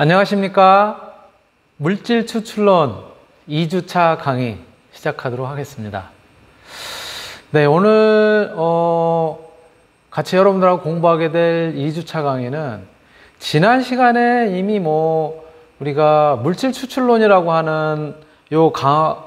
안녕하십니까. 물질 추출론 2주차 강의 시작하도록 하겠습니다. 네, 오늘, 어, 같이 여러분들하고 공부하게 될 2주차 강의는 지난 시간에 이미 뭐 우리가 물질 추출론이라고 하는 요 강,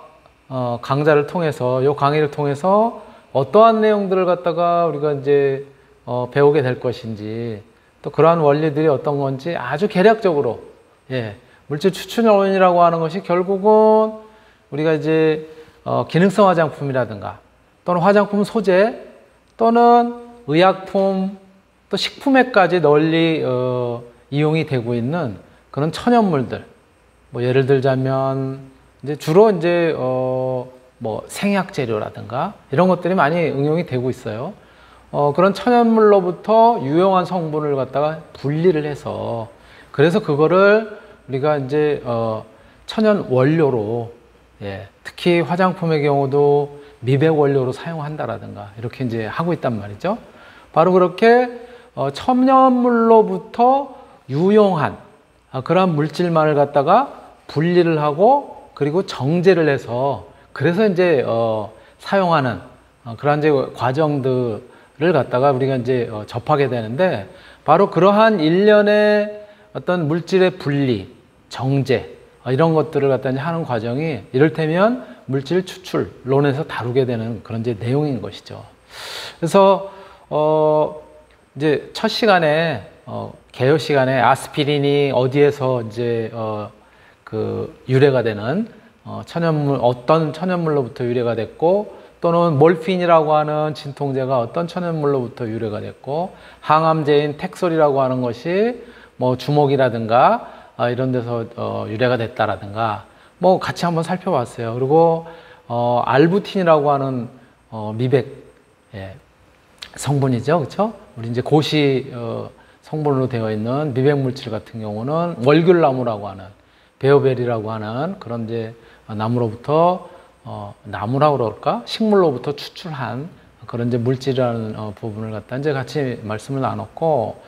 어, 강좌를 통해서 요 강의를 통해서 어떠한 내용들을 갖다가 우리가 이제 어, 배우게 될 것인지 또 그러한 원리들이 어떤 건지 아주 개략적으로 예, 물질 추출론이라고 하는 것이 결국은 우리가 이제 어, 기능성 화장품이라든가 또는 화장품 소재 또는 의약품 또 식품에까지 널리 어, 이용이 되고 있는 그런 천연물들 뭐 예를 들자면 이제 주로 이제 어, 뭐 생약 재료라든가 이런 것들이 많이 응용이 되고 있어요. 어, 그런 천연물로부터 유용한 성분을 갖다가 분리를 해서 그래서 그거를 우리가 이제 어, 천연 원료로 예, 특히 화장품의 경우도 미백 원료로 사용한다라든가 이렇게 이제 하고 있단 말이죠. 바로 그렇게 어, 천연물로부터 유용한 아, 그런 물질만을 갖다가 분리를 하고 그리고 정제를 해서 그래서 이제 어, 사용하는 어, 그런 이제 과정들을 갖다가 우리가 이제 어, 접하게 되는데 바로 그러한 일련의 어떤 물질의 분리, 정제 어, 이런 것들을 갖다 이제 하는 과정이 이를테면 물질 추출 론에서 다루게 되는 그런 이제 내용인 것이죠. 그래서 어 이제 첫 시간에 어 개요 시간에 아스피린이 어디에서 이제 어 그 유래가 되는 어 천연물 어떤 천연물로부터 유래가 됐고 또는 몰핀이라고 하는 진통제가 어떤 천연물로부터 유래가 됐고 항암제인 텍솔이라고 하는 것이 뭐 주먹이라든가 어 이런 데서 어 유래가 됐다라든가 뭐 같이 한번 살펴봤어요. 그리고 어 알부틴이라고 하는 어 미백 예, 성분이죠, 그렇죠? 우리 이제 고시 어, 성분으로 되어 있는 미백 물질 같은 경우는 월귤나무라고 하는 베오벨이라고 하는 그런 이제 나무로부터 어, 나무라고 그럴까? 식물로부터 추출한 그런 이제 물질이라는 어, 부분을 갖다 이제 같이 말씀을 나눴고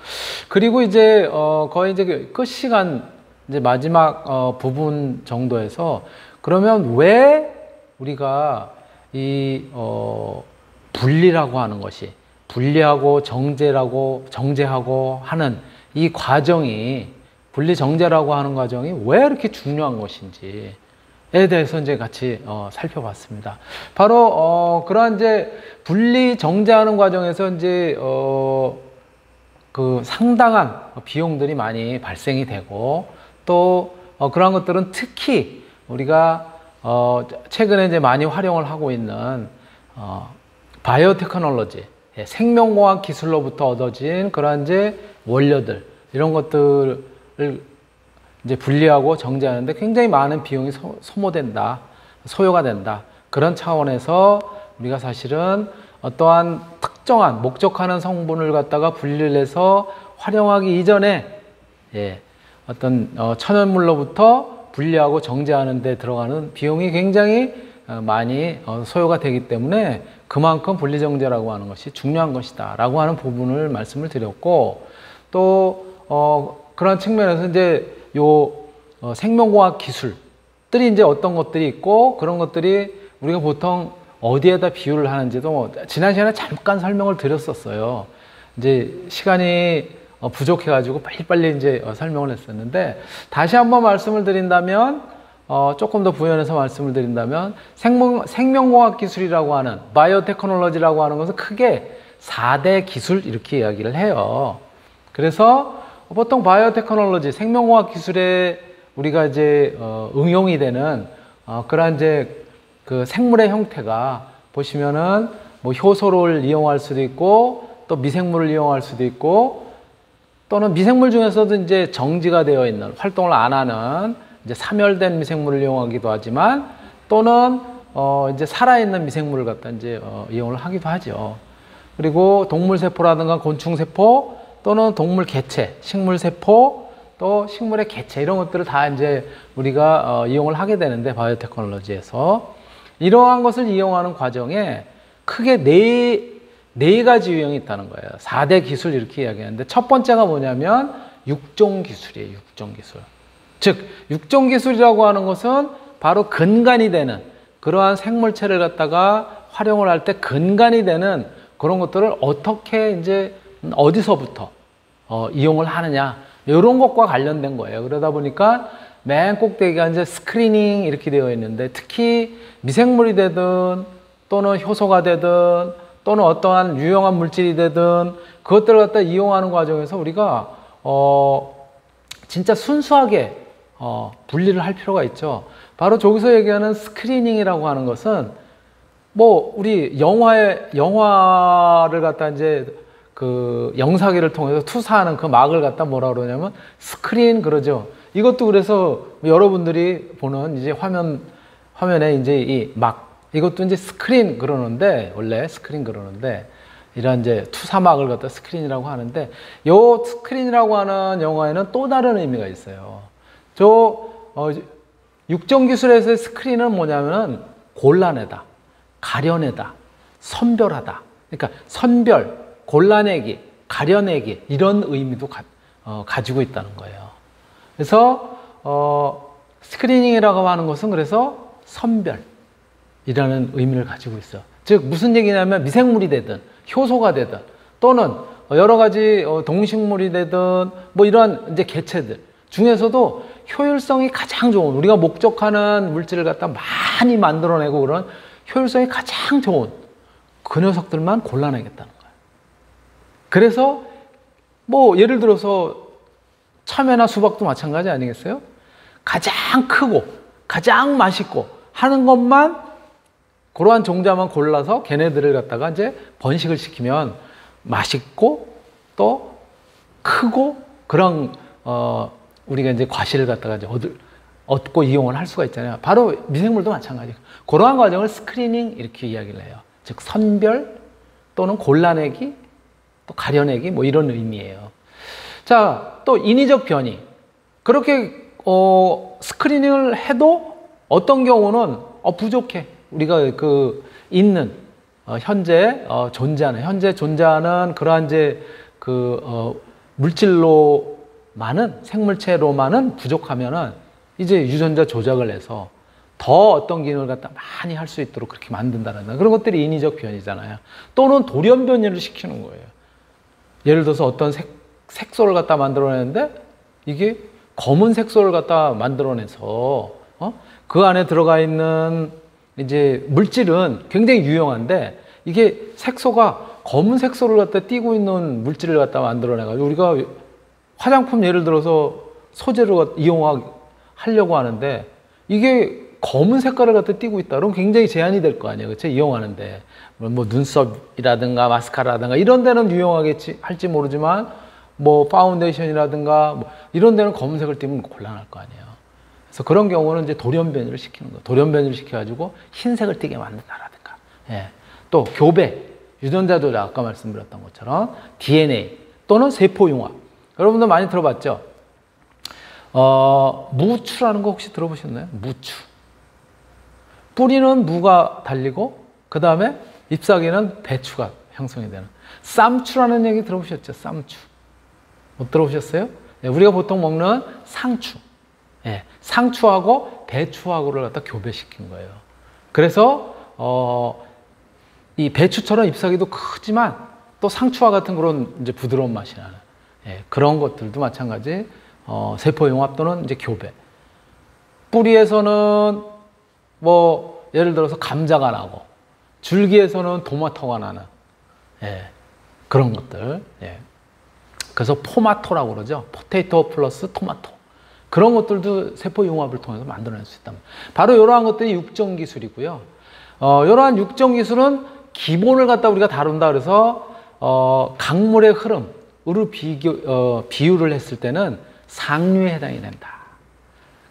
그리고 이제 어, 거의 이제 그끝 시간 이제 마지막 어, 부분 정도에서 그러면 왜 우리가 이 어, 분리라고 하는 것이 분리하고 정제라고 정제하고 하는 이 과정이 분리 정제라고 하는 과정이 왜 이렇게 중요한 것인지에 대해서 이제 같이 어, 살펴봤습니다. 바로 어, 그러한 이제 분리 정제하는 과정에서 이제 어, 그 상당한 비용들이 많이 발생이 되고 또 어, 그런 것들은 특히 우리가 어, 최근에 이제 많이 활용을 하고 있는 어, 바이오테크놀로지 예, 생명공학 기술로부터 얻어진 그러한 이제 원료들 이런 것들을 이제 분리하고 정제하는데 굉장히 많은 비용이 소, 소모된다, 소요가 된다. 그런 차원에서 우리가 사실은 어떠한 특정한 목적하는 성분을 갖다가 분리를 해서 활용하기 이전에 예, 어떤 어, 천연물로부터 분리하고 정제하는 데 들어가는 비용이 굉장히 어, 많이 어, 소요가 되기 때문에 그만큼 분리정제라고 하는 것이 중요한 것이다 라고 하는 부분을 말씀을 드렸고 또 어, 그런 측면에서 이제 요 어, 생명공학 기술들이 이제 어떤 것들이 있고 그런 것들이 우리가 보통 어디에다 비유를 하는지도 뭐 지난 시간에 잠깐 설명을 드렸었어요. 이제 시간이 어, 부족해가지고 빨리빨리 이제 어, 설명을 했었는데 다시 한번 말씀을 드린다면 어, 조금 더 부연해서 말씀을 드린다면 생명, 생명공학 기술이라고 하는 바이오테크놀로지라고 하는 것은 크게 4대 기술 이렇게 이야기를 해요. 그래서 보통 바이오테크놀로지 생명공학 기술에 우리가 이제 어, 응용이 되는 어, 그러한 이제 그 생물의 형태가 보시면은 뭐 효소를 이용할 수도 있고 또 미생물을 이용할 수도 있고 또는 미생물 중에서도 이제 정지가 되어 있는 활동을 안 하는 이제 사멸된 미생물을 이용하기도 하지만 또는 어 이제 살아있는 미생물을 갖다 이제 어 이용을 하기도 하죠. 그리고 동물 세포라든가 곤충 세포 또는 동물 개체, 식물 세포 또 식물의 개체 이런 것들을 다 이제 우리가 어 이용을 하게 되는데 바이오테크놀로지에서 이러한 것을 이용하는 과정에 크게 네, 네 가지 유형이 있다는 거예요. 4대 기술 이렇게 이야기하는데 첫 번째가 뭐냐면 육종 기술이에요. 육종 기술. 즉 육종 기술이라고 하는 것은 바로 근간이 되는 그러한 생물체를 갖다가 활용을 할 때 근간이 되는 그런 것들을 어떻게 이제 어디서부터 어, 이용을 하느냐 이런 것과 관련된 거예요. 그러다 보니까 맨 꼭대기가 이제 screening 이렇게 되어 있는데 특히 미생물이 되든 또는 효소가 되든 또는 어떠한 유용한 물질이 되든 그것들을 갖다 이용하는 과정에서 우리가 어 진짜 순수하게 어 분리를 할 필요가 있죠. 바로 저기서 얘기하는 screening이라고 하는 것은 뭐 우리 영화에 영화를 갖다 이제 그 영상기를 통해서 투사하는 그 막을 갖다 뭐라 그러냐면 스크린 그러죠. 이것도 그래서 여러분들이 보는 이제 화면 화면에 이제 이 막 이것도 이제 스크린 그러는데 원래 스크린 그러는데 이런 이제 투사막을 갖다 스크린이라고 하는데 요 스크린이라고 하는 영어에는 또 다른 의미가 있어요. 저 어, 육종 기술에서의 스크린은 뭐냐면은 골라낸다, 가려내다, 선별하다. 그러니까 선별, 골라내기, 가려내기 이런 의미도 가, 어, 지고 있다는 거예요. 그래서 어, 스크리닝이라고 하는 것은 그래서 선별이라는 의미를 가지고 있어. 즉 무슨 얘기냐면 미생물이 되든 효소가 되든 또는 여러 가지 어, 동식물이 되든 뭐 이런 이제 개체들 중에서도 효율성이 가장 좋은 우리가 목적하는 물질을 갖다 많이 만들어내고 그런 효율성이 가장 좋은 그 녀석들만 골라내겠다는. 그래서 뭐 예를 들어서 참외나 수박도 마찬가지 아니겠어요? 가장 크고 가장 맛있고 하는 것만 그러한 종자만 골라서 걔네들을 갖다가 이제 번식을 시키면 맛있고 또 크고 그런 어 우리가 이제 과실을 갖다가 이제 얻을 얻고 이용을 할 수가 있잖아요. 바로 미생물도 마찬가지예요. 그러한 과정을 screening 이렇게 이야기를 해요. 즉 선별 또는 골라내기 또 가려내기 뭐 이런 의미예요. 자, 또 인위적 변이. 그렇게 어, screening을 해도 어떤 경우는 어, 부족해. 우리가 그 있는 어, 현재 어, 존재하는 현재 존재하는 그러한 이제 그 어, 물질로만은 생물체로만은 부족하면은 이제 유전자 조작을 해서 더 어떤 기능을 갖다 많이 할 수 있도록 그렇게 만든다는 그런 것들이 인위적 변이잖아요. 또는 돌연 변이를 시키는 거예요. 예를 들어서 어떤 색, 색소를 갖다 만들어내는데 이게 검은 색소를 갖다 만들어내서 어? 그 안에 들어가 있는 이제 물질은 굉장히 유용한데 이게 색소가 검은 색소를 갖다 띄고 있는 물질을 갖다 만들어내가지고 우리가 화장품 예를 들어서 소재로 이용하려고 하는데 이게 검은 색깔을 갖다 띄고 있다. 그럼 굉장히 제한이 될 거 아니에요. 그렇죠? 이용하는데. 뭐 눈썹이라든가 마스카라라든가 이런 데는 유용하겠지 할지 모르지만 뭐 파운데이션이라든가 뭐 이런 데는 검은색을 띄면 곤란할 거 아니에요. 그래서 그런 경우는 이제 돌연변이를 시키는 거. 돌연변이를 시켜 가지고 흰색을 띄게 만든다라든가. 예. 또 교배, 유전자도 아까 말씀드렸던 것처럼 DNA 또는 세포 융합. 여러분들 많이 들어봤죠? 어, 무추라는 거 혹시 들어보셨나요? 무추. 뿌리는 무가 달리고 그 다음에 잎사귀는 배추가 형성이 되는 쌈추라는 얘기 들어보셨죠? 쌈추. 못 들어보셨어요? 네, 우리가 보통 먹는 상추. 네, 상추하고 배추하고를 갖다 교배시킨 거예요. 그래서 어, 이 배추처럼 잎사귀도 크지만 또 상추와 같은 그런 이제 부드러운 맛이 나는 예, 그런 것들도 마찬가지 어, 세포융합 또는 이제 교배. 뿌리에서는 뭐 예를 들어서 감자가 나고 줄기에서는 토마토가 나는 예, 그런 것들. 예. 그래서 포마토라고 그러죠. 포테이토 플러스 토마토. 그런 것들도 세포 융합을 통해서 만들어낼 수 있다. 바로 이러한 것들이 육정 기술이고요. 어, 이러한 육정 기술은 기본을 갖다 우리가 다룬다 그래서 어, 강물의 흐름으로 비교, 어, 비유를 했을 때는 상류에 해당이 된다.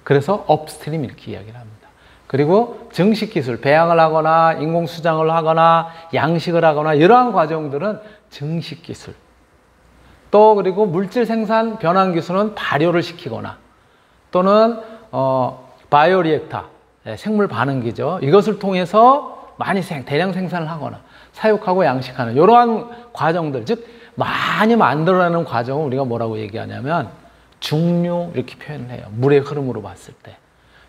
그래서 업스트림 이렇게 이야기를 합니다. 그리고 증식 기술, 배양을 하거나 인공수장을 하거나 양식을 하거나 이러한 과정들은 증식 기술. 또 그리고 물질 생산 변환 기술은 발효를 시키거나 또는 어, 바이오리액터, 네, 생물 반응기죠. 이것을 통해서 많이 생, 대량 생산을 하거나 사육하고 양식하는 이러한 과정들, 즉 많이 만들어내는 과정을 우리가 뭐라고 얘기하냐면 중류 이렇게 표현을 해요. 물의 흐름으로 봤을 때.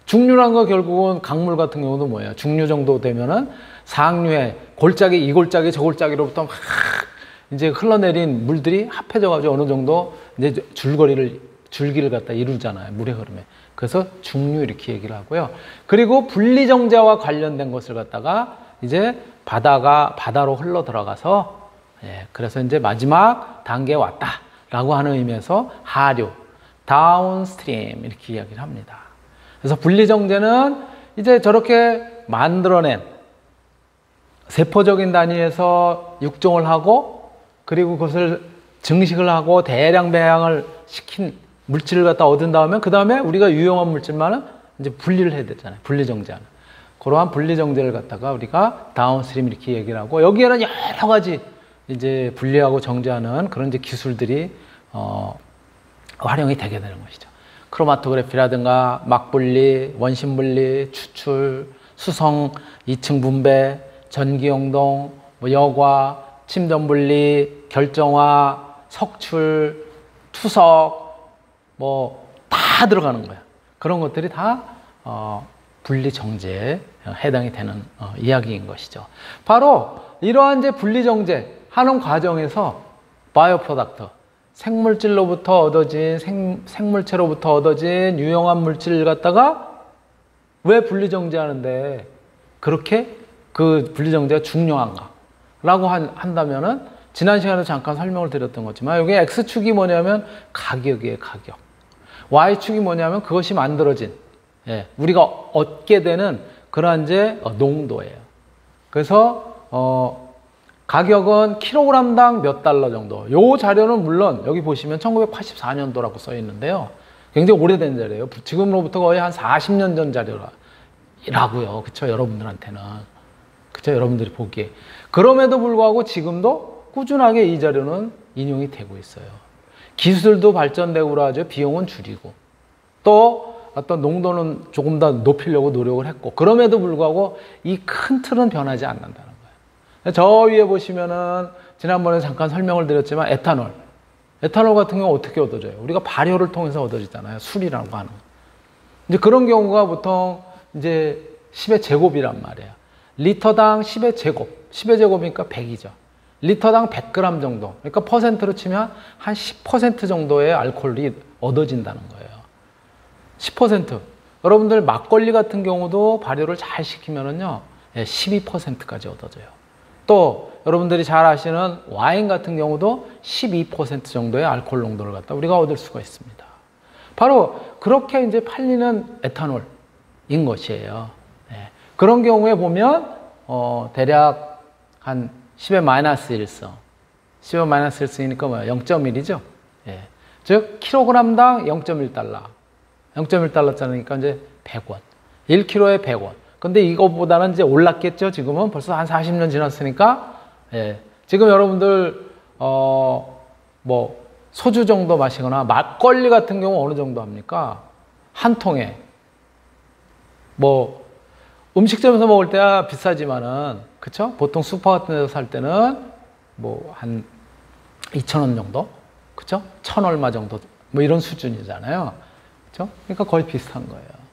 중류란 거 결국은 강물 같은 경우도 뭐예요? 중류 정도 되면은 상류에 골짜기 이 골짜기 저 골짜기로부터 막 이제 흘러내린 물들이 합해져 가지고 어느 정도 이제 줄거리를 줄기를 갖다 이루잖아요. 물의 흐름에. 그래서 중류 이렇게 얘기를 하고요. 그리고 분리정제와 관련된 것을 갖다가 이제 바다가 바다로 흘러 들어가서 예, 그래서 이제 마지막 단계에 왔다라고 하는 의미에서 하류, 다운스트림 이렇게 이야기를 합니다. 그래서 분리정제는 이제 저렇게 만들어낸 세포적인 단위에서 육종을 하고 그리고 그것을 증식을 하고 대량 배양을 시킨 물질을 갖다 얻은 다음에 그 다음에 우리가 유용한 물질만은 이제 분리를 해야 되잖아요. 분리정제하는. 그러한 분리정제를 갖다가 우리가 downstream 이렇게 얘기를 하고 여기에는 여러 가지 이제 분리하고 정제하는 그런 이제 기술들이 어, 활용이 되게 되는 것이죠. 크로마토그래피라든가 막분리, 원심분리, 추출, 수성, 2상 분배, 전기영동, 뭐 여과, 침전분리, 결정화, 석출, 투석, 뭐 다 들어가는 거야. 그런 것들이 다 어, 분리 정제에 해당이 되는 어, 이야기인 것이죠. 바로 이러한 이제 분리 정제 하는 과정에서 bioproduct 생물질로부터 얻어진 생, 생물체로부터 얻어진 유용한 물질을 갖다가 왜 분리 정제하는데 그렇게 그 분리 정제가 중요한가? 라고 한, 한다면은 지난 시간에 잠깐 설명을 드렸던 거지만 여기 X축이 뭐냐면 가격이에요, 가격. Y축이 뭐냐면 그것이 만들어진 예, 우리가 얻게 되는 그러한 이제 농도예요. 그래서 어, 가격은 킬로그램당 몇 달러 정도. 요 자료는 물론 여기 보시면 1984년도라고 써 있는데요. 굉장히 오래된 자료예요. 지금으로부터 거의 한 40년 전 자료라고요. 그쵸 여러분들한테는. 그쵸 여러분들이 보기에. 그럼에도 불구하고 지금도 꾸준하게 이 자료는 인용이 되고 있어요. 기술도 발전되고 그러죠. 비용은 줄이고. 또 어떤 농도는 조금 더 높이려고 노력을 했고 그럼에도 불구하고 이 큰 틀은 변하지 않는다는. 저 위에 보시면은 지난번에 잠깐 설명을 드렸지만 에탄올. 에탄올 같은 경우 어떻게 얻어져요? 우리가 발효를 통해서 얻어지잖아요. 술이라고 하는. 이제 그런 경우가 보통 이제 10의 제곱이란 말이에요. 리터당 10의 제곱. 10의 제곱이니까 100이죠. 리터당 100g 정도. 그러니까 퍼센트로 치면 한 10% 정도의 알코올이 얻어진다는 거예요. 10%. 여러분들 막걸리 같은 경우도 발효를 잘 시키면은요, 12%까지 예, 얻어져요. 또 여러분들이 잘 아시는 와인 같은 경우도 12% 정도의 알코올 농도를 갖다 우리가 얻을 수가 있습니다. 바로 그렇게 이제 팔리는 에탄올인 것이에요. 네. 그런 경우에 보면 어, 대략 한 10의 마이너스 1성, 10의 마이너스 1성이니까 뭐야? 0.1이죠. 예. 즉 킬로그램당 0.1달러. 0.1달러짜리니까 이제 100원. 1kg에 100원. 근데 이거보다는 이제 올랐겠죠. 지금은 벌써 한 40년 지났으니까. 예. 지금 여러분들 어 뭐 소주 정도 마시거나 막걸리 같은 경우 어느 정도 합니까? 한 통에 뭐 음식점에서 먹을 때야 비싸지만은 그쵸? 보통 슈퍼 같은 데서 살 때는 뭐 한 2,000원 정도? 그쵸? 천 얼마 정도 뭐 이런 수준이잖아요. 그렇죠? 그러니까 거의 비슷한 거예요.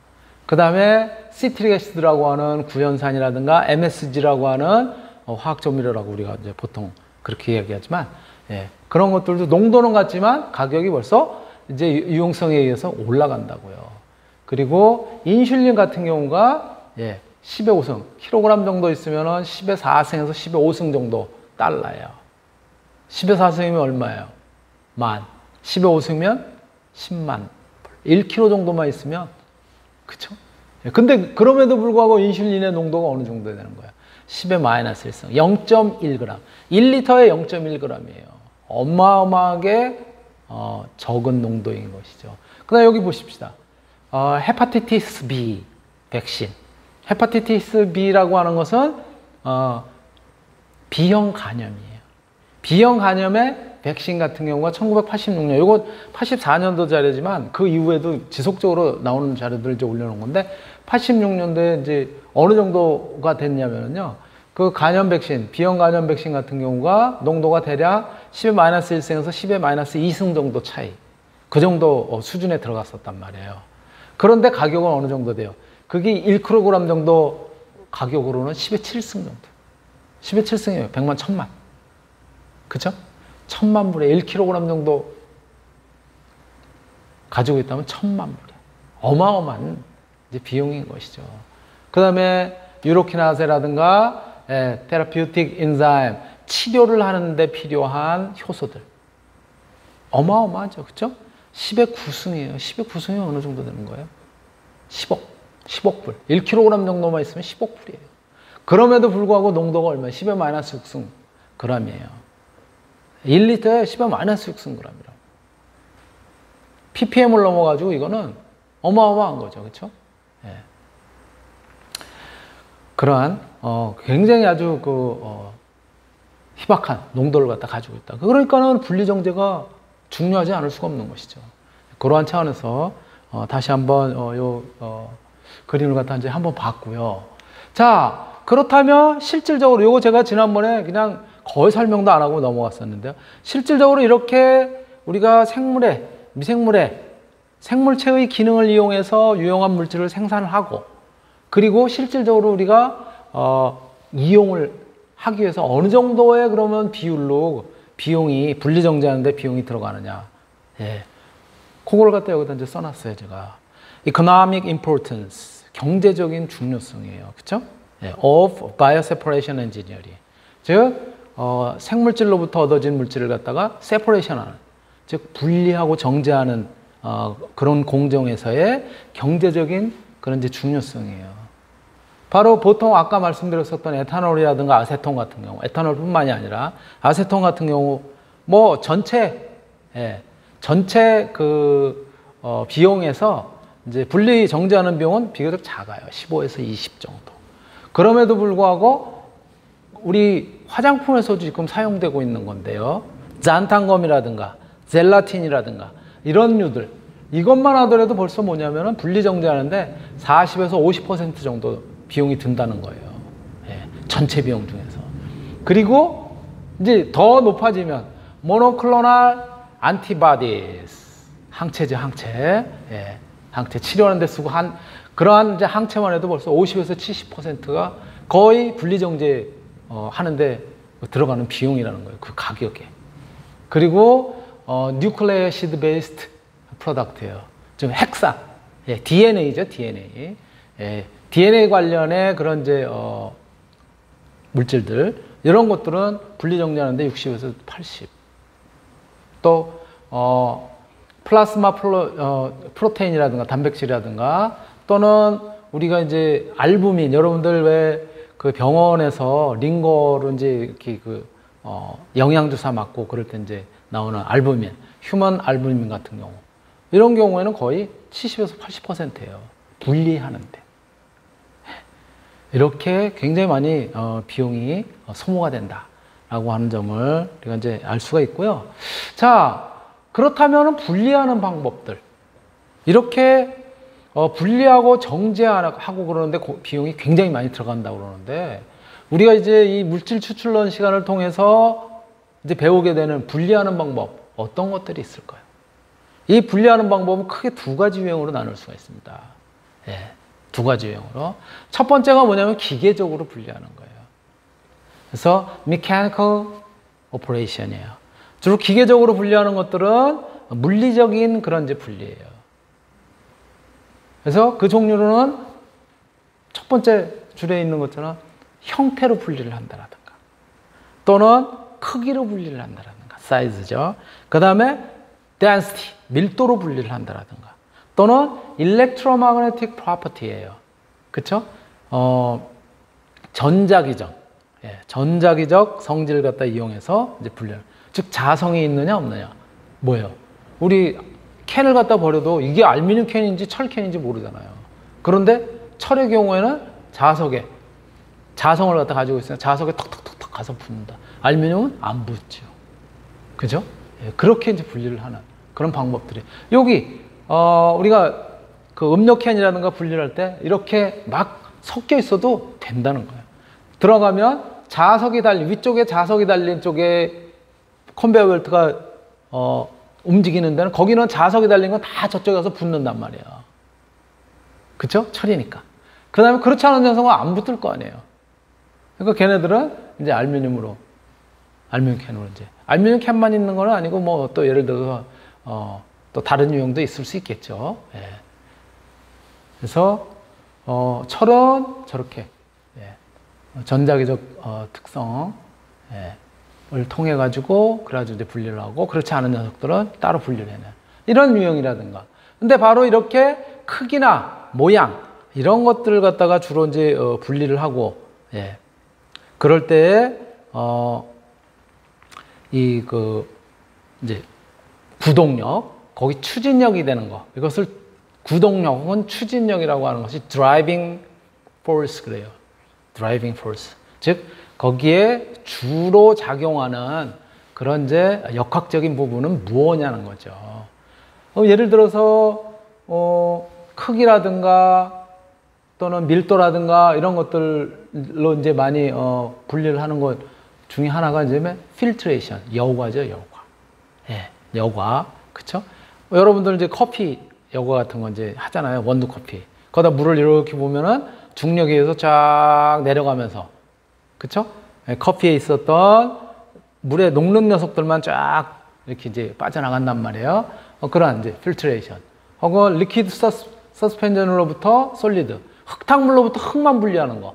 그 다음에 시트릭 애시드라고 하는 구연산이라든가 MSG라고 하는 어, 화학 조미료라고 우리가 이제 보통 그렇게 얘기하지만 예, 그런 것들도 농도는 같지만 가격이 벌써 이제 유용성에 의해서 올라간다고요. 그리고 인슐린 같은 경우가 예, 10의 5승, 킬로그램 정도 있으면 10의 4승에서 10의 5승 정도 달러예요. 10의 4승이면 얼마예요? 만. 10의 5승이면 10만. 1kg 정도만 있으면 그쵸? 예, 근데 그럼에도 불구하고 인슐린의 농도가 어느 정도 되는 거야? 10의 마이너스 1성, 0.1g. 1리터에 0.1g이에요. 어마어마하게 어, 적은 농도인 것이죠. 그 다음 여기 보십시다. 어, 헤파티티스 B 백신. 헤파티티스 B라고 하는 것은 어, B형 간염이에요. B형 간염에 백신 같은 경우가 1986년, 이거 84년도 자료지만 그 이후에도 지속적으로 나오는 자료들을 이제 올려놓은 건데 86년도에 이제 어느 정도가 됐냐면요. 그 간염 백신, 비형 간염 백신 같은 경우가 농도가 대략 10의 마이너스 1승에서 10의 마이너스 2승 정도 차이. 그 정도 어, 수준에 들어갔었단 말이에요. 그런데 가격은 어느 정도 돼요? 그게 1kg 정도 가격으로는 10의 7승 정도. 10의 7승이에요. 100만, 1000만. 그죠? 1000만 불에 1kg 정도 가지고 있다면 1000만 불에. 어마어마한 비용인 것이죠. 그 다음에 유로키나세라든가 예, 테라피우틱 인자임 치료를 하는데 필요한 효소들 어마어마하죠. 그렇죠? 10의 9승이에요. 10의 9승이 어느 정도 되는 거예요? 10억. 10억 불. 1kg 정도만 있으면 10억 불이에요. 그럼에도 불구하고 농도가 얼마예요? 10의 마이너스 6승 그람이에요. 1리터에 10의 마이너스 6승 그람이라고. ppm을 넘어가지고 이거는 어마어마한 거죠. 그렇죠? 예. 그러한 어, 굉장히 아주 그 어, 희박한 농도를 갖다 가지고 있다. 그러니까는 분리정제가 중요하지 않을 수가 없는 것이죠. 그러한 차원에서 어, 다시 한번 어, 요 어, 그림을 갖다 이제 한번 봤고요. 자 그렇다면 실질적으로 요거 제가 지난번에 그냥 거의 설명도 안 하고 넘어갔었는데요. 실질적으로 이렇게 우리가 생물의 미생물의 생물체의 기능을 이용해서 유용한 물질을 생산을 하고 그리고 실질적으로 우리가 어, 이용을 하기 위해서 어느 정도의 그러면 비율로 비용이 분리정제하는데 비용이 들어가느냐. 예. 그걸 갖다 여기다 이제 써놨어요, 제가. economic importance. 경제적인 중요성이에요. 그쵸? 예. of bioseparation engineering. 즉, 어, 생물질로부터 얻어진 물질을 갖다가 separation 하는, 즉, 분리하고 정제하는 어, 그런 공정에서의 경제적인 그런 이제 중요성이에요. 바로 보통 아까 말씀드렸었던 에탄올이라든가 아세톤 같은 경우, 에탄올뿐만이 아니라 아세톤 같은 경우 뭐 전체 예, 전체 그 어, 비용에서 이제 분리 정제하는 비용은 비교적 작아요. 15에서 20 정도. 그럼에도 불구하고 우리 화장품에서도 지금 사용되고 있는 건데요. 잔탄검이라든가 젤라틴이라든가 이런 류들 이것만 하더라도 벌써 뭐냐면은 분리 정제하는데 40에서 50% 정도 비용이 든다는 거예요. 예, 전체 비용 중에서. 그리고 이제 더 높아지면 monoclonal antibodies 항체제 항체 예, 항체 치료하는 데 쓰고 한 그러한 이제 항체만 해도 벌써 50에서 70%가 거의 분리정제 어, 하는데 들어가는 비용이라는 거예요. 그 가격에. 그리고 어, nucleic acid based product예요. 좀 핵산, 예, DNA죠, DNA. 예, DNA 관련의 그런 이제 어, 물질들 이런 것들은 분리 정제하는데 60에서 80. 또 어, plasma pro, 어, protein이라든가 단백질이라든가 또는 우리가 이제 알부민 여러분들 왜 그 병원에서 링거로 이제 이렇게 그 어, 영양 주사 맞고 그럴 때 이제 나오는 알부민, 휴먼 알부민 같은 경우 이런 경우에는 거의 70에서 80%예요. 분리하는데. 이렇게 굉장히 많이 어, 비용이 소모가 된다라고 하는 점을 우리가 이제 알 수가 있고요. 자, 그렇다면 분리하는 방법들. 이렇게 어, 분리하고 정제하고 그러는데 비용이 굉장히 많이 들어간다고 그러는데 우리가 이제 이 물질 추출론 시간을 통해서 이제 배우게 되는 분리하는 방법 어떤 것들이 있을까요? 이 분리하는 방법은 크게 두 가지 유형으로 나눌 수가 있습니다. 예. 두 가지 유형으로. 첫 번째가 뭐냐면 기계적으로 분리하는 거예요. 그래서 mechanical operation이에요. 주로 기계적으로 분리하는 것들은 물리적인 그런 이제 분리예요. 그래서 그 종류로는 첫 번째 줄에 있는 것처럼 형태로 분리를 한다라든가 또는 크기로 분리를 한다라든가 사이즈죠. 그 다음에 density 밀도로 분리를 한다라든가 또는 electromagnetic property예요. 그쵸? 어, 전자기적, 예, 전자기적 성질을 갖다 이용해서 이제 분류. 즉 자성이 있느냐 없느냐. 뭐예요? 우리 캔을 갖다 버려도 이게 알루미늄 캔인지 철 캔인지 모르잖아요. 그런데 철의 경우에는 자석에 자성을 갖다 가지고 있으면 자석에 턱턱턱턱 가서 붙는다. 알루미늄은 안 붙죠. 그죠? 예, 그렇게 이제 분리를 하는 그런 방법들이 여기 어, 우리가 그 음력캔이라든가 분리를 할때 이렇게 막 섞여 있어도 된다는 거예요. 들어가면 자석이 달린, 위쪽에 자석이 달린 쪽에 컨베어 벨트가 어, 움직이는 데는 거기는 자석이 달린 건 다 저쪽에 가서 붙는단 말이에요. 그쵸? 철이니까. 그 다음에 그렇지 않은 녀석은 안 붙을 거 아니에요. 그러니까 걔네들은 이제 알루미늄으로, 알루미늄 캔으로 이제. 알루미늄 캔만 있는 건 아니고 뭐 또 예를 들어서, 어, 또 다른 유형도 있을 수 있겠죠. 예. 그래서, 어, 철은 저렇게, 예. 전자기적 어, 특성, 예. 을 통해 가지고 그래가지고 이제 분리를 하고 그렇지 않은 녀석들은 따로 분리를 해내 이런 유형이라든가 근데 바로 이렇게 크기나 모양 이런 것들을 갖다가 주로 이제 어, 분리를 하고 예. 그럴 때에 어, 이 그 이제 구동력 거기 추진력이 되는 거 이것을 구동력 혹은 추진력이라고 하는 것이 driving force 그래요. driving force 즉 거기에 주로 작용하는 그런 이제 역학적인 부분은 무엇냐는 거죠. 어, 예를 들어서 어, 크기라든가 또는 밀도라든가 이런 것들로 이제 많이 어, 분리를 하는 것 중에 하나가 이제 필트레이션, 여과죠, 여과. 예, 여과, 그쵸? 어, 여러분들 이제 커피 여과 같은 거 이제 하잖아요, 원두 커피. 거기다 물을 이렇게 보면은 중력에 의해서 쫙 내려가면서 예, 커피에 있었던 물에 녹는 녀석들만 쫙 이렇게 이제 빠져나간단 말이에요. 어, 그러한 이제 filtration. 혹은 liquid sus, suspension으로부터 solid. 흙탕물로부터 흙만 분리하는 거.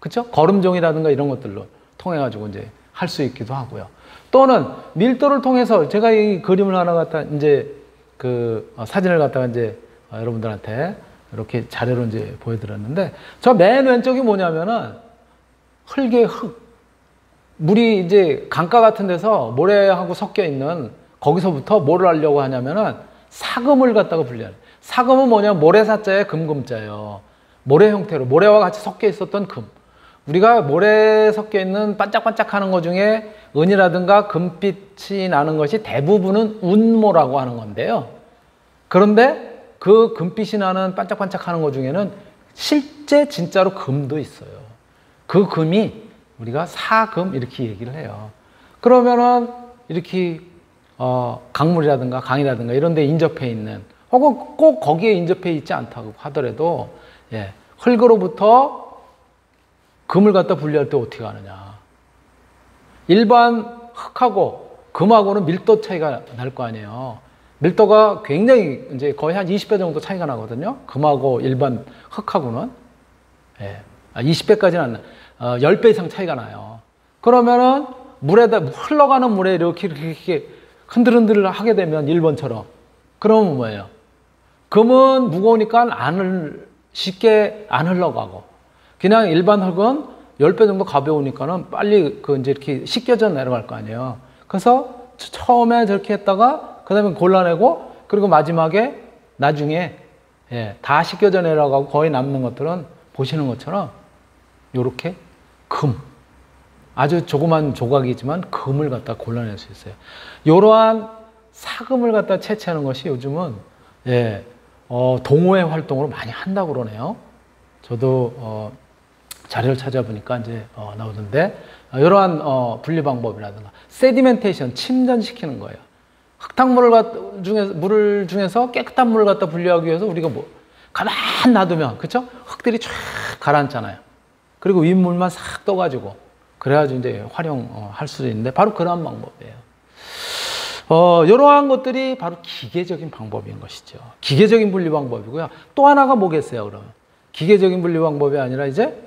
그쵸? 거름종이라든가 이런 것들로 통해가지고 이제 할 수 있기도 하고요. 또는 밀도를 통해서 제가 이 그림을 하나 갖다 이제 그 어, 사진을 갖다가 이제 어, 여러분들한테 이렇게 자료로 이제 보여드렸는데 저 맨 왼쪽이 뭐냐면은 흙의 흙. 물이 이제 강가 같은 데서 모래하고 섞여 있는 거기서부터 뭐를 하려고 하냐면은 사금을 갖다가 분리하는. 사금은 뭐냐? 모래사자에 금금자예요. 모래 형태로 모래와 같이 섞여 있었던 금. 우리가 모래 섞여 있는 반짝반짝하는 것 중에 은이라든가 금빛이 나는 것이 대부분은 운모라고 하는 건데요. 그런데 그 금빛이 나는 반짝반짝하는 것 중에는 실제 진짜로 금도 있어요. 그 금이 우리가 사금 이렇게 얘기를 해요. 그러면은 이렇게 어, 강물이라든가 강이라든가 이런 데 인접해 있는 혹은 꼭 거기에 인접해 있지 않다고 하더라도 예, 흙으로부터 금을 갖다 분리할 때 어떻게 하느냐. 일반 흙하고 금하고는 밀도 차이가 날 거 아니에요. 밀도가 굉장히 이제 거의 한 20배 정도 차이가 나거든요. 금하고 일반 흙하고는. 예. 아, 20배까지는 안 나. 어, 10배 이상 차이가 나요. 그러면은 물에다 흘러가는 물에 이렇게 이렇게, 이렇게 흔들흔들 하게 되면 1번처럼 그러면 뭐예요? 금은 무거우니까 안 쉽게 안 흘러가고 그냥 일반 흙은 10배 정도 가벼우니까는 빨리 그 이제 이렇게 씻겨져 내려갈 거 아니에요. 그래서 처음에 저렇게 했다가 그다음에 골라내고 그리고 마지막에 나중에 예, 다 씻겨져 내려가고 거의 남는 것들은 보시는 것처럼 요렇게 금 아주 조그만 조각이지만 금을 갖다 골라낼 수 있어요. 이러한 사금을 갖다 채취하는 것이 요즘은 예, 어, 동호회 활동으로 많이 한다고 그러네요. 저도 어, 자료를 찾아보니까 이제 어, 나오던데 어, 이러한 어, 분리 방법이라든가 세디멘테이션 침전시키는 거예요. 흙탕물을 중에서 물을 중에서 깨끗한 물을 갖다 분리하기 위해서 우리가 뭐 가만 놔두면 그렇죠? 흙들이 쫙 가라앉잖아요. 그리고 윗물만 싹 떠가지고 그래가지고 이제 활용할 수도 있는데 바로 그러한 방법이에요. 어, 이러한 것들이 바로 기계적인 방법인 것이죠. 기계적인 분리 방법이고요. 또 하나가 뭐겠어요, 그러면? 기계적인 분리 방법이 아니라 이제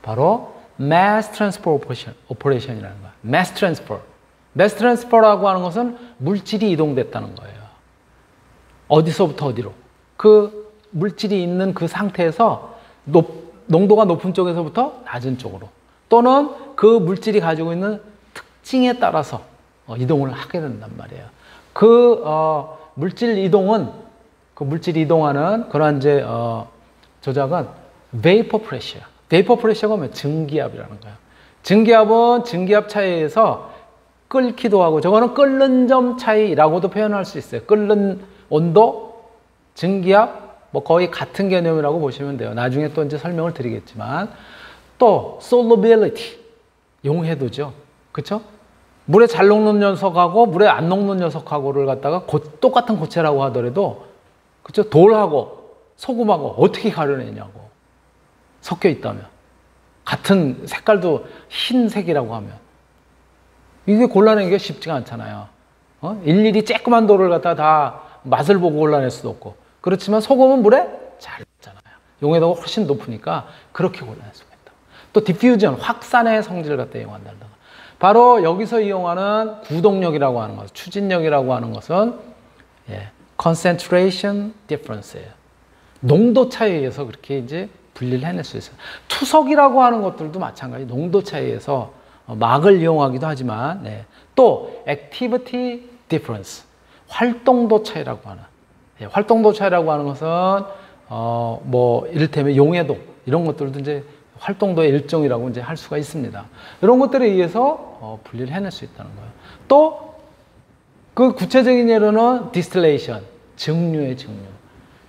바로 mass transfer operation, 이라는 거야. mass transfer. mass transfer라고 하는 것은 물질이 이동됐다는 거예요. 어디서부터 어디로. 그 물질이 있는 그 상태에서 높, 농도가 높은 쪽에서부터 낮은 쪽으로 또는 그 물질이 가지고 있는 특징에 따라서 어, 이동을 하게 된단 말이에요. 그 어, 물질 이동은 그 물질 이동하는 그러한 이제 어, 조작은 vapor pressure. vapor pressure가 뭐 증기압이라는 거예요. 증기압은 증기압 차이에서 끓기도 하고 저거는 끓는 점 차이라고도 표현할 수 있어요. 끓는 온도, 증기압, 뭐 거의 같은 개념이라고 보시면 돼요. 나중에 또 이제 설명을 드리겠지만 또 solubility 용해도죠. 그렇죠? 물에 잘 녹는 녀석하고 물에 안 녹는 녀석하고를 갖다가 고, 똑같은 고체라고 하더라도 그죠 돌하고 소금하고 어떻게 가려내냐고 섞여 있다면 같은 색깔도 흰색이라고 하면 이게 골라내기가 쉽지가 않잖아요. 어? 일일이 쬐끄만 돌을 갖다 다 맛을 보고 골라낼 수도 없고 그렇지만 소금은 물에 잘 녹잖아요. 용해도가 훨씬 높으니까 그렇게 골라낼 수가 있다. 또 디퓨전 확산의 성질을 갖다 이용한다는 바로 여기서 이용하는 구동력이라고 하는 것, 추진력이라고 하는 것은 예, concentration difference예요. 농도 차이에 의해서 그렇게 이제 분리를 해낼 수 있어요. 투석이라고 하는 것들도 마찬가지 농도 차이에서 어, 막을 이용하기도 하지만 네. 또 activity difference 활동도 차이라고 하는 예, 활동도 차이라고 하는 것은 어, 뭐 이를테면 용해도 이런 것들도 이제 활동도의 일종이라고 이제 할 수가 있습니다. 이런 것들에 의해서 어, 분리를 해낼 수 있다는 거예요. 또 그 구체적인 예로는 distillation, 증류의 증류,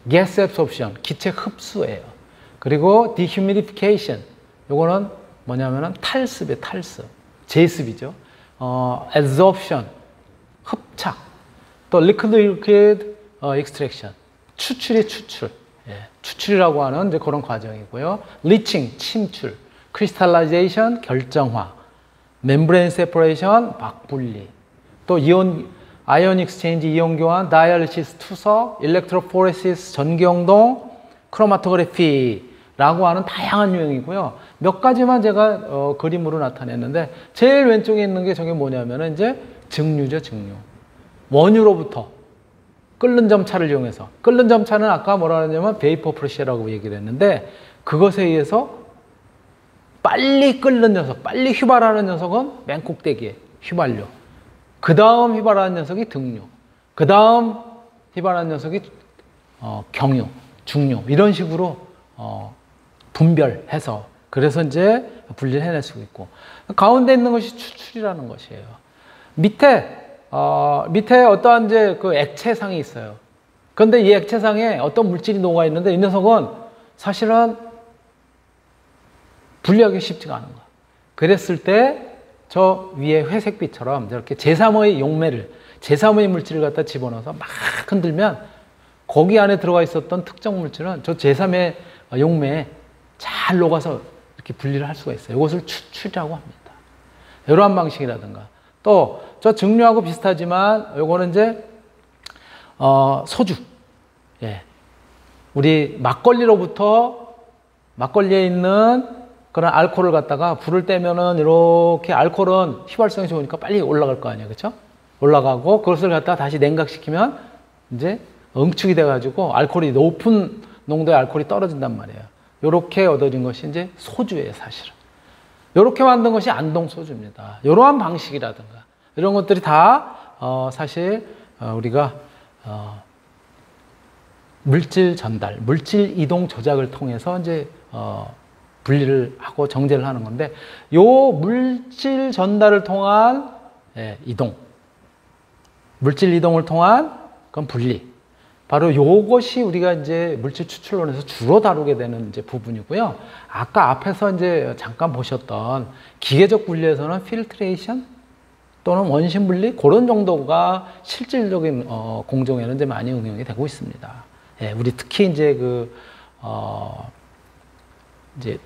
gas absorption, 기체 흡수예요. 그리고 dehumidification, 요거는 뭐냐면은 탈습의 탈습, 제습이죠. 어, adsorption, 흡착, 또 liquid liquid 어, extraction, 추출의 추출. 예, 추출이라고 하는 이제 그런 과정이고요. leaching, 침출, crystallization, 결정화, membrane separation, 막분리, 또 이온 ion exchange 이온 교환, dialysis 투석, electrophoresis 전기영동, 크로마토그래피라고 하는 다양한 유형이고요. 몇 가지만 제가 어, 그림으로 나타냈는데 제일 왼쪽에 있는 게 저게 뭐냐면은 이제 증류죠, 증류. 원유로부터 끓는 점차를 이용해서 끓는 점차는 아까 뭐라 그랬냐면 vapor pressure라고 얘기를 했는데 그것에 의해서 빨리 끓는 녀석, 빨리 휘발하는 녀석은 맨 꼭대기에 휘발유. 그 다음 휘발하는 녀석이 등유. 그 다음 휘발하는 녀석이 어, 경유, 중유 이런 식으로 어, 분별해서 그래서 이제 분리를 해낼 수 있고 가운데 있는 것이 추출이라는 것이에요. 밑에 어, 밑에 어떠한 이제 그 액체상이 있어요. 그런데 이 액체상에 어떤 물질이 녹아 있는데 이 녀석은 사실은 분리하기 쉽지가 않은 거야. 그랬을 때 저 위에 회색빛처럼 저렇게 제3의 용매를 제3의 물질을 갖다 집어넣어서 막 흔들면 거기 안에 들어가 있었던 특정 물질은 저 제3의 용매에 잘 녹아서 이렇게 분리를 할 수가 있어요. 이것을 추출이라고 합니다. 이러한 방식이라든가 또 저 증류하고 비슷하지만 요거는 이제 어, 소주. 예. 우리 막걸리로부터 막걸리에 있는 그런 알코올을 갖다가 불을 떼면은 이렇게 알코올은 휘발성이 좋으니까 빨리 올라갈 거 아니에요. 그렇죠? 올라가고 그것을 갖다가 다시 냉각시키면 이제 응축이 돼 가지고 알코올이 높은 농도의 알코올이 떨어진단 말이에요. 이렇게 얻어진 것이 이제 소주예요, 사실은. 이렇게 만든 것이 안동 소주입니다. 이러한 방식이라든가 이런 것들이 다 어, 사실 어, 우리가 어, 물질 전달, 물질 이동 조작을 통해서 이제 어, 분리를 하고 정제를 하는 건데 요 물질 전달을 통한 예, 이동, 물질 이동을 통한 그건 분리. 바로 요것이 우리가 이제 물질 추출론에서 주로 다루게 되는 이제 부분이고요. 아까 앞에서 이제 잠깐 보셨던 기계적 분리에서는 필트레이션 또는 원심 분리 그런 정도가 실질적인 어, 공정에는 이제 많이 응용이 되고 있습니다. 예, 우리 특히 이제 그 어, 이제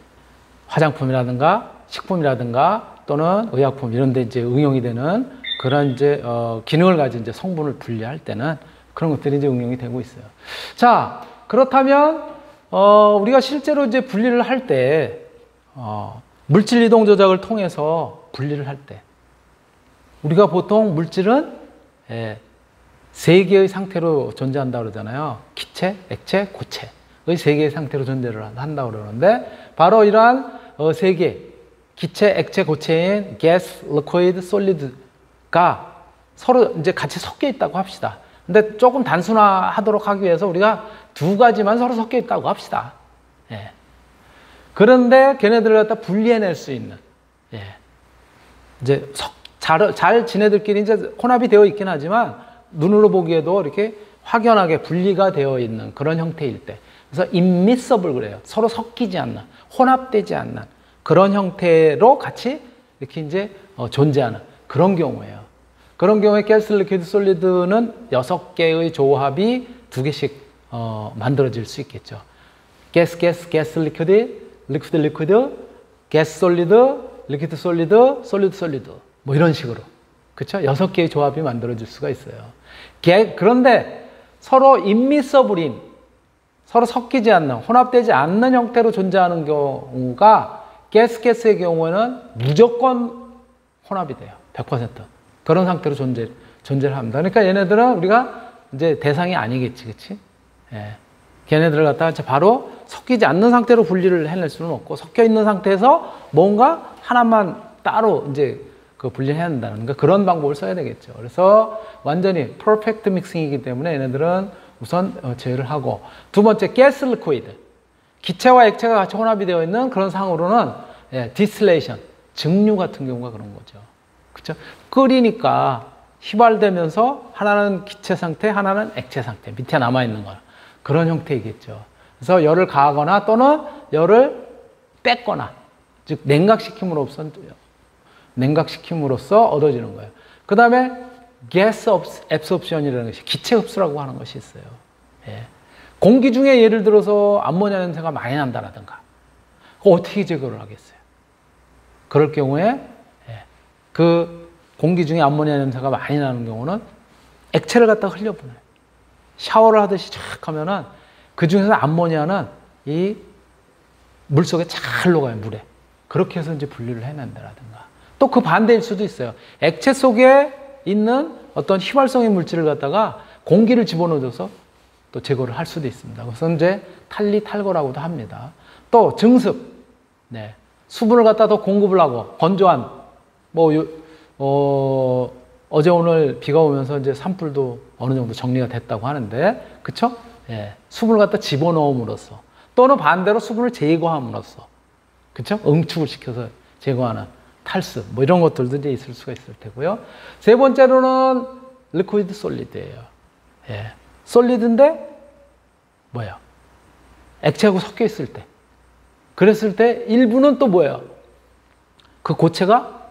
화장품이라든가 식품이라든가 또는 의약품 이런 데 이제 응용이 되는 그런 이제 어, 기능을 가진 이제 성분을 분리할 때는 그런 것들이 이제 응용이 되고 있어요. 자, 그렇다면 어, 우리가 실제로 이제 분리를 할 때, 어, 물질 이동 조작을 통해서 분리를 할 때, 우리가 보통 물질은 예, 세 개의 상태로 존재한다 그러잖아요. 기체, 액체, 고체의 세 개의 상태로 존재를 한다 그러는데, 바로 이러한 어, 세 개, 기체, 액체, 고체인 gas, liquid, solid가 서로 이제 같이 섞여 있다고 합시다. 근데 조금 단순화하도록 하기 위해서 우리가 두 가지만 서로 섞여 있다고 합시다. 예. 그런데 걔네들을 갖다 분리해낼 수 있는, 예. 이제 잘, 잘 지네들끼리 이제 혼합이 되어 있긴 하지만 눈으로 보기에도 이렇게 확연하게 분리가 되어 있는 그런 형태일 때. 그래서 immiscible 그래요. 서로 섞이지 않는, 혼합되지 않는 그런 형태로 같이 이렇게 이제 어, 존재하는 그런 경우예요. 그런 경우에 가스, liquid, solid는 여섯 개의 조합이 두 개씩 어, 만들어질 수 있겠죠. 가스, 가스, 가스, liquid, liquid, liquid, 가스, solid, liquid, solid, solid, solid. 뭐 이런 식으로. 그렇죠? 여섯 개의 조합이 만들어질 수가 있어요. 그런데 서로 인미서블인 서로 섞이지 않는 혼합되지 않는 형태로 존재하는 경우가 가스 가스의 경우에는 무조건 혼합이 돼요. 100% 그런 상태로 존재 존재를 합니다. 그러니까 얘네들은 우리가 이제 대상이 아니겠지, 그렇지? 예. 걔네들을 갖다가 바로 섞이지 않는 상태로 분리를 해낼 수는 없고 섞여 있는 상태에서 뭔가 하나만 따로 이제 그 분리해야 한다는 그러니까 그런 방법을 써야 되겠죠. 그래서 완전히 perfect mixing이기 때문에 얘네들은 우선 어, 제외를 하고 두 번째 가스 liquid 기체와 액체가 같이 혼합이 되어 있는 그런 상으로는 예, distillation 증류 같은 경우가 그런 거죠. 그렇죠? 끓이니까 휘발되면서 하나는 기체 상태, 하나는 액체 상태 밑에 남아 있는 거 그런 형태이겠죠. 그래서 열을 가하거나 또는 열을 뺐거나 즉 냉각시킴으로써 냉각시킴으로써 얻어지는 거예요. 그 다음에 gas absorption이라는 것이 기체 흡수라고 하는 것이 있어요. 예. 공기 중에 예를 들어서 암모니아 냄새가 많이 난다라든가 어떻게 제거를 하겠어요? 그럴 경우에 예. 그 공기 중에 암모니아 냄새가 많이 나는 경우는 액체를 갖다 흘려보내요. 샤워를 하듯이 쫙 하면은 그 중에서 암모니아는 이 물 속에 잘 녹아요, 물에. 그렇게 해서 이제 분리를 해낸다라든가. 또 그 반대일 수도 있어요. 액체 속에 있는 어떤 휘발성의 물질을 갖다가 공기를 집어넣어줘서 또 제거를 할 수도 있습니다. 그래서 이제 탈리 탈거라고도 합니다. 또 증습, 네. 수분을 갖다 더 공급을 하고 건조한 뭐 어, 어제 오늘 비가 오면서 이제 산불도 어느 정도 정리가 됐다고 하는데 그쵸? 예. 수분을 갖다 집어넣음으로써 또는 반대로 수분을 제거함으로써 그쵸? 응축을 시켜서 제거하는 탈수 뭐 이런 것들도 이제 있을 수가 있을 테고요. 세 번째로는 liquid solid예요. 예. solid인데 뭐예요? 액체하고 섞여 있을 때. 그랬을 때 일부는 또 뭐예요? 그 고체가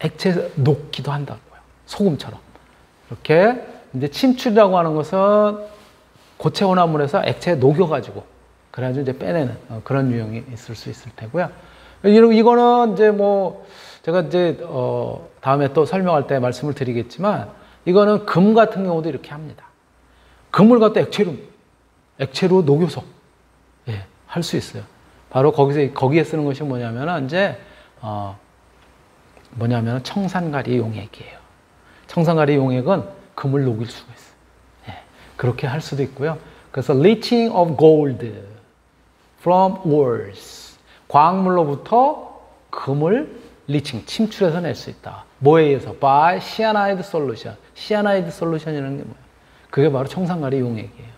액체에 녹기도 한다고요. 소금처럼. 이렇게 이제 침출이라고 하는 것은 고체 혼합물에서 액체에 녹여가지고 그래가지고 이제 빼내는 어, 그런 유형이 있을 수 있을 테고요. 이거는 이제 뭐 제가 이제 어 다음에 또 설명할 때 말씀을 드리겠지만 이거는 금 같은 경우도 이렇게 합니다. 금을 갖다 액체로 액체로 녹여서 예, 할 수 있어요. 바로 거기서 거기에 쓰는 것이 뭐냐면은 이제 어 뭐냐면 청산가리 용액이에요. 청산가리 용액은 금을 녹일 수가 있어요. 예, 그렇게 할 수도 있고요. 그래서 leaching of gold from ores 광물로부터 금을 리칭, 침출해서 낼 수 있다. 뭐에 의해서? by cyanide solution. cyanide solution이라는 게 뭐예요? 그게 바로 청산가리 용액이에요.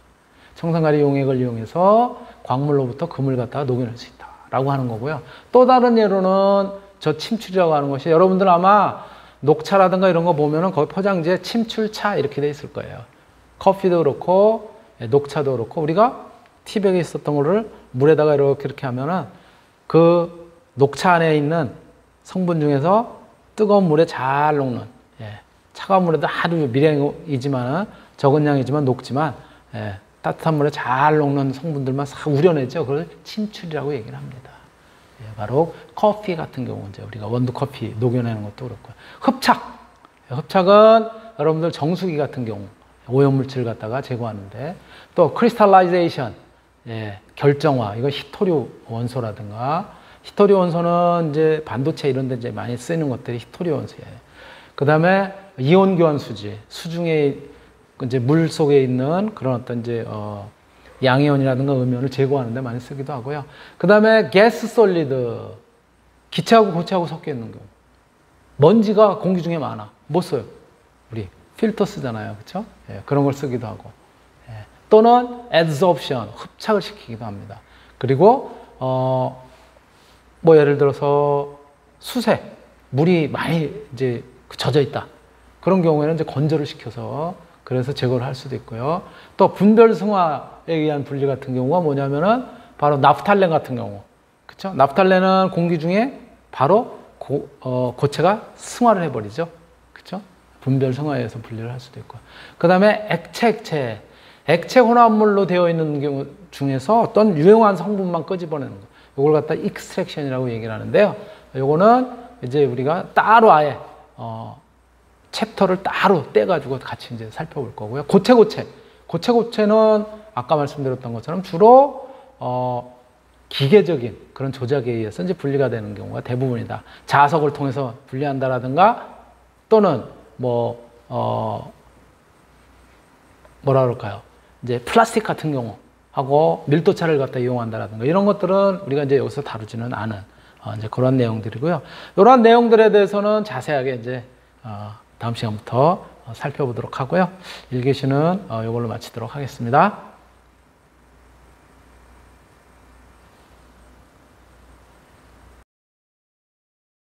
청산가리 용액을 이용해서 광물로부터 금을 갖다가 녹여낼 수 있다. 라고 하는 거고요. 또 다른 예로는 저 침출이라고 하는 것이 여러분들 아마 녹차라든가 이런 거 보면은 거기 포장지에 침출차 이렇게 돼 있을 거예요. 커피도 그렇고 예, 녹차도 그렇고 우리가 티백에 있었던 거를 물에다가 이렇게 이렇게 하면은 그 녹차 안에 있는 성분 중에서 뜨거운 물에 잘 녹는 예, 차가운 물에도 아주 미량이지만 적은 양이지만 녹지만 예, 따뜻한 물에 잘 녹는 성분들만 싹 우려내죠. 그걸 침출이라고 얘기를 합니다. 예, 바로 커피 같은 경우 이제 우리가 원두 커피 녹여내는 것도 그렇고요. 흡착. 예, 흡착은 여러분들 정수기 같은 경우 오염물질을 갖다가 제거하는데 또 crystallization 예, 결정화, 이거 희토류 원소라든가, 히토류 원소는 이제 반도체 이런 데 이제 많이 쓰이는 것들이 히토류 원소예요. 그 다음에 이온 교환 수지, 수중에 이제 물 속에 있는 그런 어떤 이제, 어, 양이온이라든가 음이온을 제거하는 데 많이 쓰기도 하고요. 그 다음에 가스 솔리드, 기체하고 고체하고 섞여 있는 경우. 먼지가 공기 중에 많아. 못 써요. 우리 필터 쓰잖아요. 그쵸? 예, 그런 걸 쓰기도 하고. 또는 adsorption, 흡착을 시키기도 합니다. 그리고 어, 뭐 예를 들어서 수세, 물이 많이 이제 젖어 있다. 그런 경우에는 이제 건조를 시켜서 그래서 제거를 할 수도 있고요. 또 분별 승화에 의한 분리 같은 경우가 뭐냐면은 바로 나프탈렌 같은 경우. 그쵸? 나프탈렌은 공기 중에 바로 고, 어, 고체가 승화를 해버리죠. 그쵸? 분별 승화에서 분리를 할 수도 있고. 그 다음에 액체, 액체. 액체 혼합물로 되어 있는 경우 중에서 어떤 유용한 성분만 끄집어내는 거. 이걸 갖다 extraction이라고 얘기를 하는데요. 요거는 이제 우리가 따로 아예, 어, 챕터를 따로 떼가지고 같이 이제 살펴볼 거고요. 고체, 고체. 고체, 고체는 아까 말씀드렸던 것처럼 주로, 어, 기계적인 그런 조작에 의해서 이제 분리가 되는 경우가 대부분이다. 자석을 통해서 분리한다라든가 또는 뭐, 어, 뭐라 그럴까요? 이제 플라스틱 같은 경우 하고 밀도차를 갖다 이용한다라든가 이런 것들은 우리가 이제 여기서 다루지는 않은 어, 이제 그런 내용들이고요. 이러한 내용들에 대해서는 자세하게 이제 어, 다음 시간부터 어, 살펴보도록 하고요. 1교시는 어, 이걸로 마치도록 하겠습니다.